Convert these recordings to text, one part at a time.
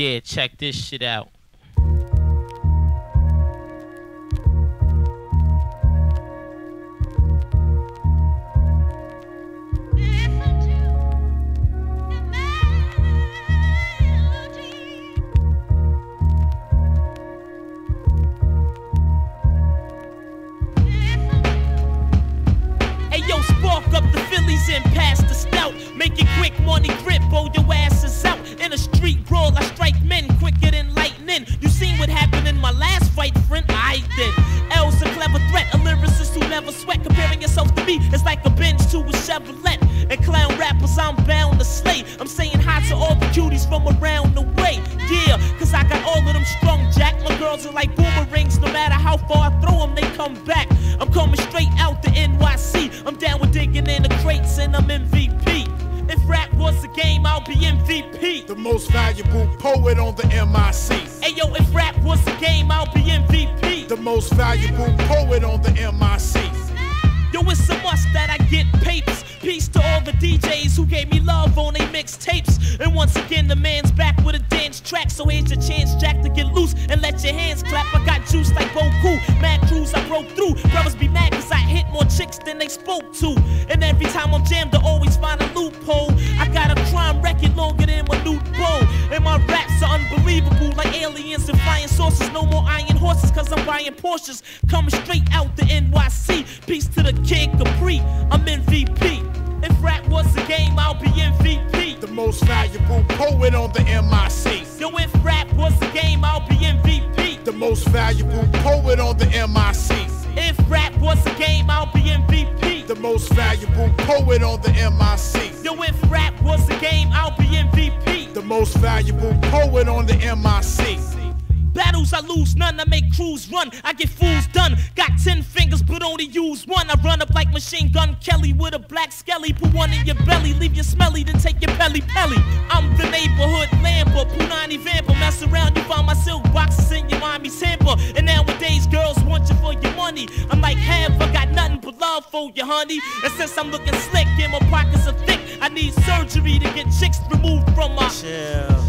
Yeah, check this shit out. Hey yo, spark up the Phillies and pass the stout. Make it quick, money grip, blow your asses out. In a street brawl, I quicker than lightning. You seen what happened in my last fight, friend? I did. L's a clever threat, a lyricist who never sweat. Comparing yourself to me is like a bench to a Chevrolet. And clown rappers, I'm bound to slay. I'm saying hi to all the cuties from around the way. Yeah, cause I got all of them strong, Jack. My girls are like boomerangs, no matter how far I throw them, they come back. I'm coming straight out the NYC. I'm down with digging in the crates and I'm MVP. Game, I'll be MVP. The most valuable poet on the MIC. Ayo, if rap was a game, I'll be MVP. The most valuable poet on the MIC. Yo, it's a must that I get papers. Peace to all the DJs who gave me love on they mixtapes. And once again, the man's back with a dance track. So here's your chance, Jack, to get loose and let your hands clap. I got juice like Boku. Mad crews I broke through. Brothers be mad cause I hit more chicks than they spoke to. Record longer than my loot bowl. And my raps are unbelievable like aliens and flying saucers. No more iron horses cause I'm buying Porsches. Coming straight out the NYC. Peace to the kid Capri. I'm MVP. If rap was a game, I'll be MVP. The most valuable poet on the MIC. Yo, if rap was a game, I'll be MVP. The most valuable poet on the MIC. If rap was a game, I'll be MVP. The most valuable poet on the MIC. Yo, if rap was a game, I'll be MVP. The most valuable poet on the MIC. Battles I lose none, I make crews run. I get fools done. Got ten fingers, but only use one. I run up like Machine Gun Kelly with a black skelly. Put one in your belly, leave you smelly, then take your Pelle Pelle. I'm the neighborhood lamper, Punani vamper. Mess around, you find my silk boxes in your mommy's hamper. And nowadays, girls want you for your money. I'm like, have I got nothing but love for you, honey? And since I'm looking slick and my pockets are thick, I need surgery to get chicks removed from my.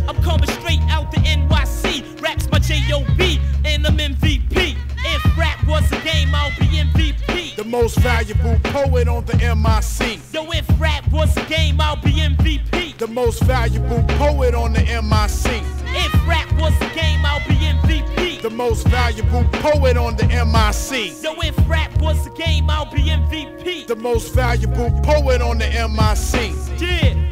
I'm coming straight out the NYC. Raps my J.O.B. and I'm MVP. If rap was a game, I'll be MVP. The most valuable poet on the MIC. Yo, if rap was a game, I'll be MVP. The most valuable poet on the MIC. If rap was a game, I'll be MVP. The most valuable poet on the MIC. Yo, if rap was a game, I'll be MVP. The most valuable poet on the MIC. Yeah.